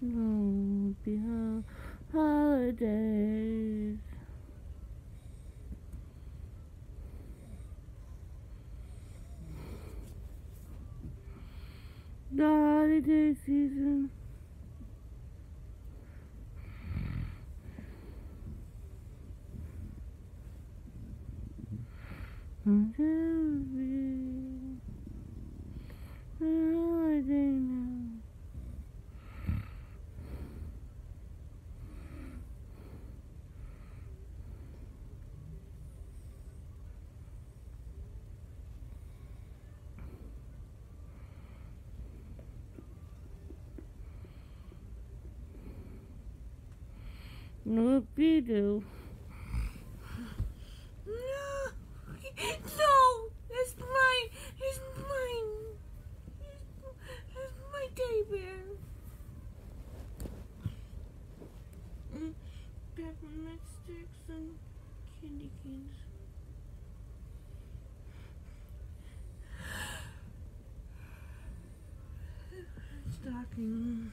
No, be holidays. Holiday season. Until we holiday now. What you do? No, no, it's mine. It's mine. It's, my teddy bear. Mm, Peppermint sticks and candy canes. Stocking.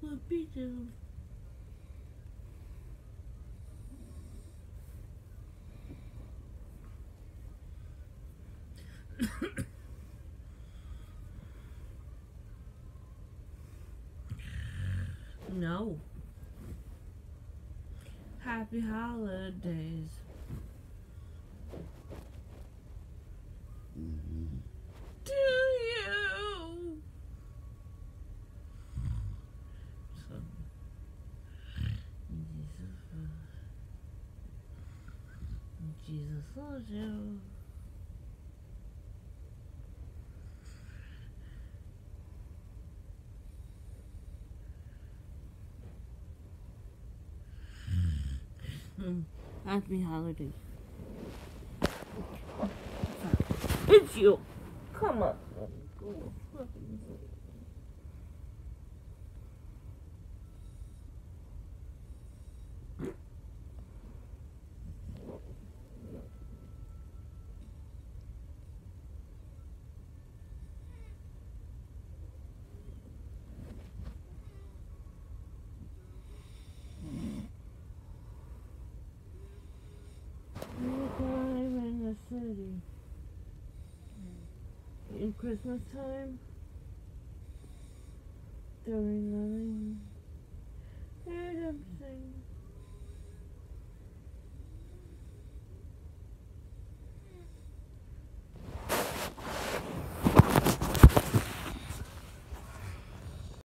What you do? No. Happy holidays. To you. So, Jesus, uh, Jesus loves you. Mm-hmm. Happy holidays. It's you. Come on. In. In Christmas time. During the